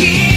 again.